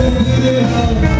Yeah.